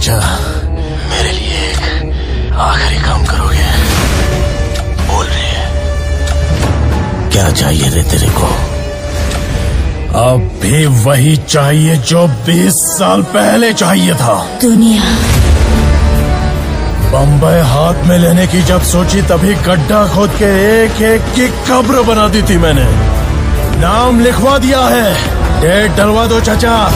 चाचा मेरे लिए एक आखिरी काम करोगे। बोल रही है। क्या चाहिए रे तेरे को? अब भी वही चाहिए जो 20 साल पहले चाहिए था। दुनिया। बम्बई हाथ में लेने की जब सोची तभी गड्ढा खोद के एक एक की कब्र बना दी थी मैंने। नाम लिखवा दिया है। डेट डलवा दो चाचा।